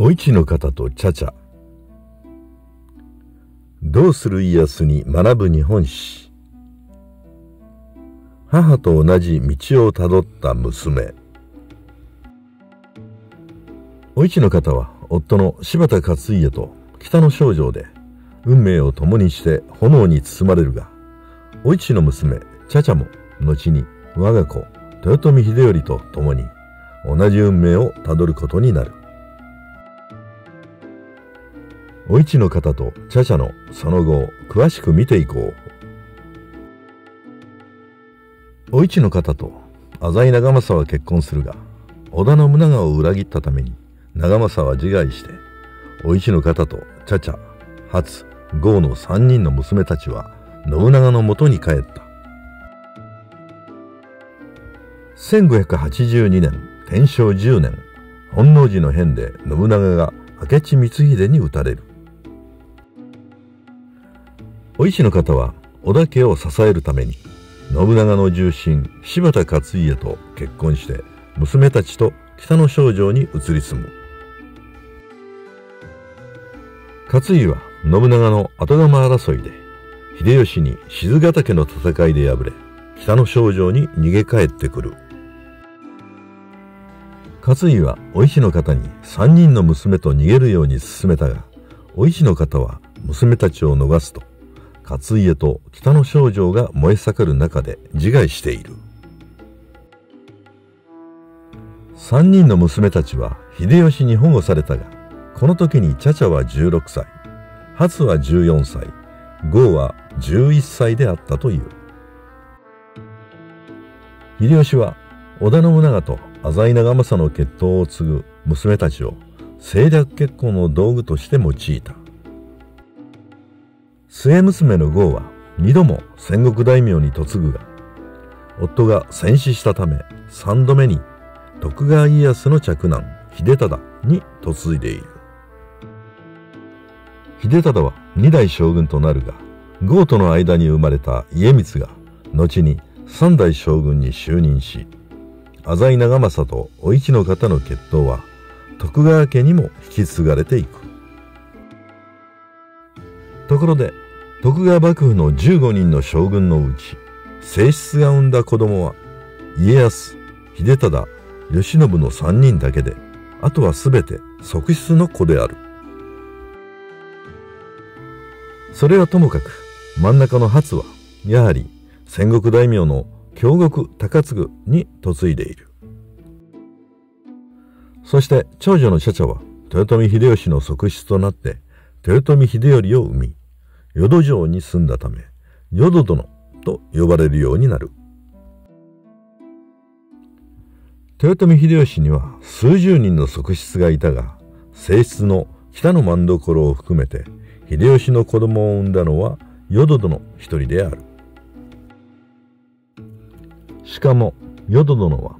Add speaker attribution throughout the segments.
Speaker 1: お市の方と茶々どうする家康に学ぶ日本史。母と同じ道をたどった娘。お市の方は夫の柴田勝家と北の少女で運命を共にして炎に包まれるがお市の娘茶々も後に我が子豊臣秀頼と共に同じ運命をたどることになる。お市の方と茶々のその後を詳しく見ていこう。お市の方と浅井長政は結婚するが織田信長を裏切ったために長政は自害してお市の方と茶々初郷の3人の娘たちは信長のもとに帰った。1582年天正10年本能寺の変で信長が明智光秀に討たれる。お石の方は織田家を支えるために信長の重臣柴田勝家と結婚して娘たちと北の少女に移り住む。勝家は信長の後釜争いで秀吉に静ヶ岳の戦いで敗れ北の少女に逃げ帰ってくる。勝家はお石の方に3人の娘と逃げるように進めたがお石の方は娘たちを逃すと勝家と北の少女が燃え盛る中で自害している。3人の娘たちは秀吉に保護されたがこの時に茶々は16歳初は14歳郷は11歳であったという。秀吉は織田信長と浅井長政の血統を継ぐ娘たちを政略結婚の道具として用いた。末娘の郷は二度も戦国大名に嫁ぐが、夫が戦死したため三度目に徳川家康の嫡男秀忠に嫁いでいる。秀忠は二代将軍となるが、郷との間に生まれた家光が後に三代将軍に就任し、浅井長政とお市の方の血統は徳川家にも引き継がれていく。ところで、徳川幕府の15人の将軍のうち、正室が産んだ子供は、家康、秀忠、慶喜の3人だけで、あとはすべて側室の子である。それはともかく、真ん中の初は、やはり戦国大名の京極高次に嫁いでいる。そして長女の茶々は豊臣秀吉の側室となって豊臣秀頼を生み、淀城に住んだため、淀殿と呼ばれるようになる。豊臣秀吉には数十人の側室がいたが、正室の北の政所を含めて、秀吉の子供を産んだのは淀殿一人である。しかも、淀殿は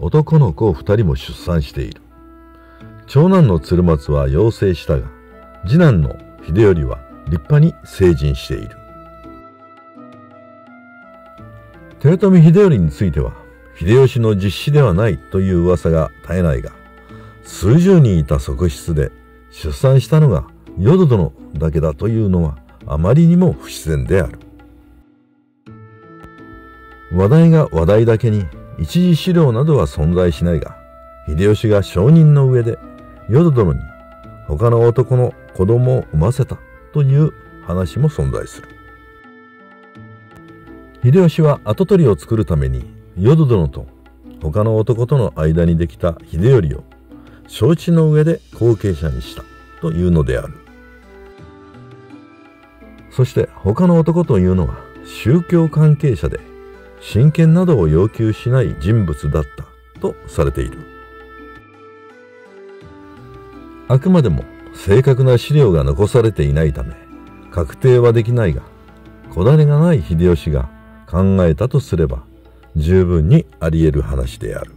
Speaker 1: 男の子を二人も出産している。長男の鶴松は養成したが、次男の秀頼は立派に成人している。豊臣秀頼については、秀吉の実子ではないという噂が絶えないが、数十人いた側室で出産したのが淀殿だけだというのはあまりにも不自然である。話題が話題だけに一次資料などは存在しないが、秀吉が承認の上で淀殿に他の男の子供を産ませたという話も存在する。秀吉は跡取りを作るために淀殿と他の男との間にできた秀頼を承知の上で後継者にしたというのである。そして他の男というのは宗教関係者で親権などを要求しない人物だったとされている。あくまでも正確な資料が残されていないため、確定はできないが、こだれがない秀吉が考えたとすれば、十分にあり得る話である。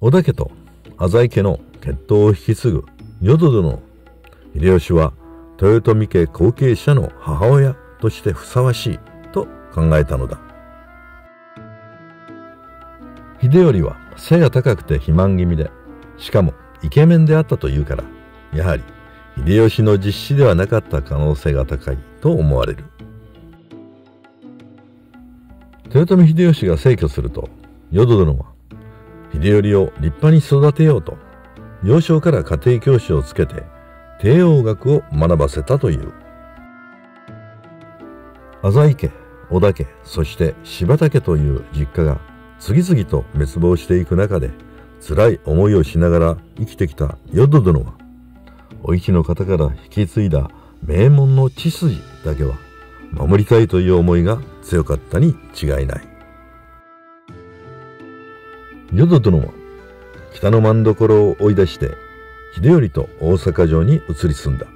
Speaker 1: 織田家と浅井家の血統を引き継ぐ淀殿秀吉は豊臣家後継者の母親としてふさわしいと考えたのだ。秀頼は背が高くて肥満気味で、しかもイケメンであったというから、やはり秀吉の実子ではなかった可能性が高いと思われる。豊臣秀吉が逝去すると、淀殿は、秀頼を立派に育てようと、幼少から家庭教師をつけて、帝王学を学ばせたという。浅井家、織田家、そして柴田家という実家が次々と滅亡していく中で、辛い思いをしながら生きてきた淀殿は、お市の方から引き継いだ名門の血筋だけは守りたいという思いが強かったに違いない。淀殿は北の万所を追い出して秀頼と大阪城に移り住んだ。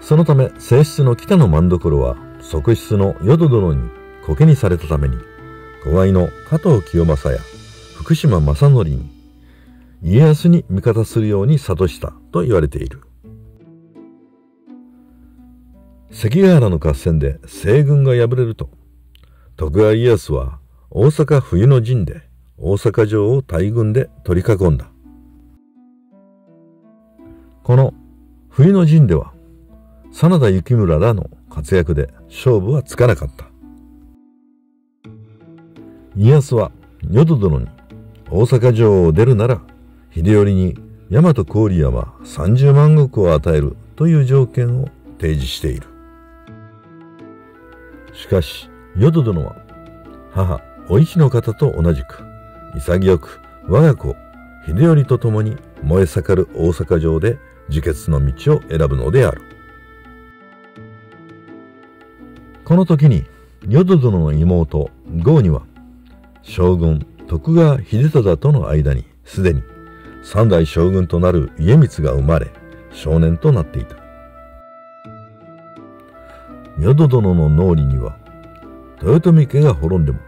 Speaker 1: そのため正室の北の万所は側室の淀殿に苔にされたために子飼いの加藤清正や福島正則に家康に味方するように諭したと言われている。関ヶ原の合戦で西軍が敗れると、徳川家康は大阪冬の陣で大阪城を大軍で取り囲んだ。この冬の陣では、真田幸村らの活躍で勝負はつかなかった。家康は淀殿に大阪城を出るなら秀頼に大和郡山30万石を与えるという条件を提示している。しかし、淀殿は母、お市の方と同じく、潔く我が子、秀頼と共に燃え盛る大阪城で自決の道を選ぶのである。この時に、淀殿の妹、郷には、将軍徳川秀忠との間にすでに三代将軍となる家光が生まれ、少年となっていた。淀殿の脳裏には、豊臣家が滅んでも、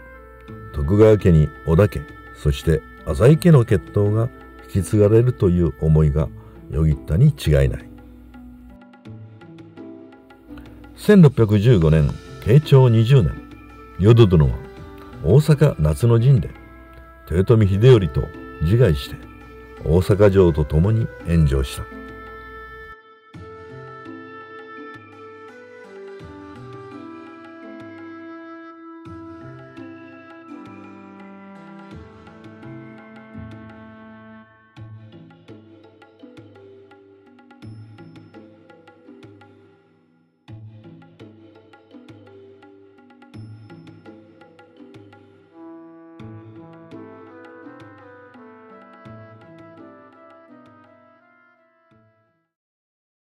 Speaker 1: 徳川家に織田家、そして浅井家の血統が引き継がれるという思いがよぎったに違いない。1615年、慶長20年、淀殿は大阪夏の陣で豊臣秀頼と自害して大阪城と共に炎上した。